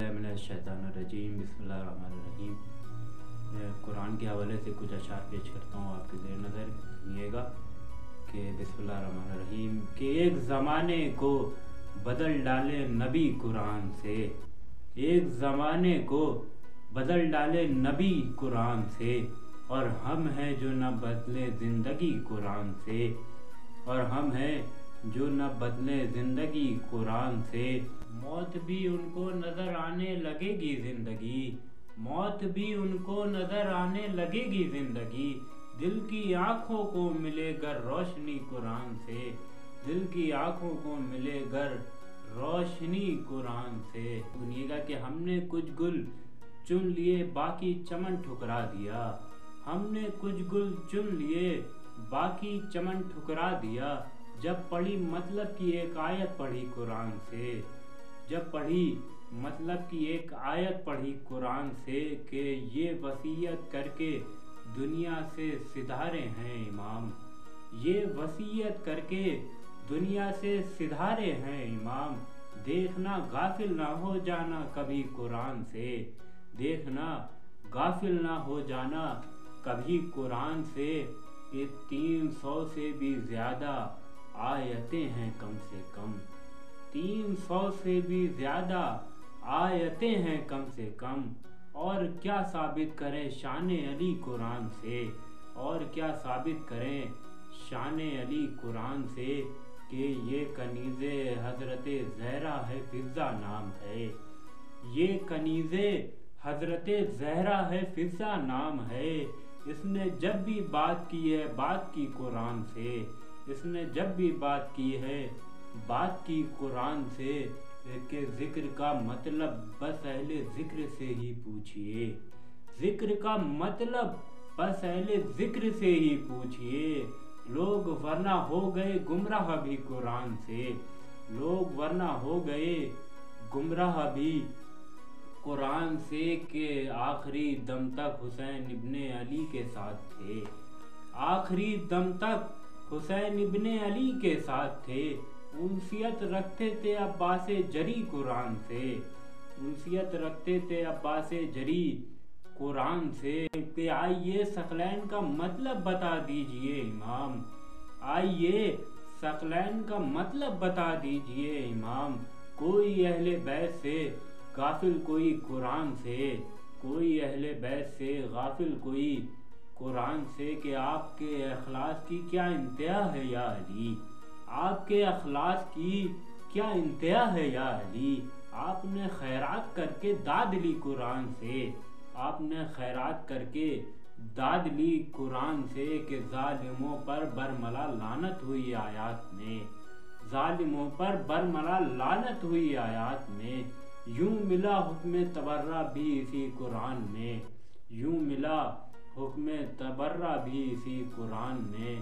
من الشیطان الرجیم، بسم اللہ الرحمن الرحیم۔ میں قرآن کے حوالے سے کچھ اشعار پیش کرتا ہوں، آپ کے زیر نظر سنیے گا کہ بسم اللہ الرحمن الرحیم کہ ایک زمانے کو بدل ڈالے نبی قرآن سے۔ ایک زمانے کو بدل ڈالے نبی قرآن سے۔ اور ہم ہیں جو نہ بدلے زندگی قرآن سے۔ اور ہم ہیں جو نہ بدلے زندگی قرآن سے۔ موت بھی ان کو نظر آنے لگے گی زندگی۔ موت بھی ان کو نظر آنے لگے گی زندگی۔ دل کی آنکھوں کو ملے گر روشنی قرآن سے۔ دل کی آنکھوں کو ملے گر روشنی قرآن سے۔ سنیے گا کہ ہم نے کچھ گل چن لیے، باقی چمن ٹھکرا دیا۔ ہم نے کچھ گل چن لیے، باقی چمن ٹھکرا دیا۔ جب پڑھی مطلب کی ایک آیت پڑھی قرآن سے، جب پڑھی مطلب کی ایک آیت پڑھی قرآن سے کہ یہ وسیعت کر کے دنیا سے سدھارے ہیں امام۔ یہ وسیعت کر کے دنیا سے سدھارے ہیں امام۔ دیکھنا غافل نہ ہو جانا کبھی قرآن سے۔ دیکھنا غافل نہ ہو جانا کبھی قرآن سے کہ تین سو سے بھی زیادہ آیتیں ہیں کم سے کم۔ تین سو سے بھی زیادہ آیتیں ہیں کم سے کم۔ اور کیا ثابت کریں شان علی قرآن سے؟ اور کیا ثابت کریں شان علی قرآن سے کہ یہ کنیز حضرت زہرا ہے فضا نام ہے؟ یہ کنیز حضرت زہرا ہے فضا نام ہے۔ اس نے جب بھی بات کی ہے بات کی قرآن سے۔ اس نے جب بھی بات کی ہے، بات کی قرآن سے کہ ذکر کا مطلب بس اہل ذکر سے ہی پوچھئے۔ ذکر کا مطلب بس اہل ذکر سے ہی پوچھئے۔ لوگ ورنہ ہو گئے گمراہ بھی قرآن سے۔ لوگ ورنہ ہو گئے گمراہ بھی قرآن سے کہ آخری دم تک حسین ابن علی کے ساتھ تھے۔ آخری دم تک حسین ابن علی کے ساتھ تھے۔ انسیت رکھتے تھے عباس جری قرآن سے۔ انسیت رکھتے تھے عباس جری قرآن سے کہ آئیے سقلین کا مطلب بتا دیجیے امام۔ آئیے سقلین کا مطلب بتا دیجیے امام۔ کوئی اہل بیت سے غافل کوئی قرآن سے۔ کوئی اہل بیت سے غافل کوئی قرآن سے کہ آپ کے اخلاص کی کیا انتہا ہے یا علی؟ آپ کے اخلاص کی کیا انتہا ہے یا علی؟ آپ نے خیرات کر کے داد لی قرآن سے۔ آپ نے خیرات کر کے داد لی قرآن سے کہ ظالموں پر برملا لانت ہوئی آیات میں۔ ظالموں پر برملا لانت ہوئی آیات میں۔ یوں ملا حکم تبرہ بھی اسی قرآن میں۔ یوں ملا حکم تبرہ بھی اسی قرآن میں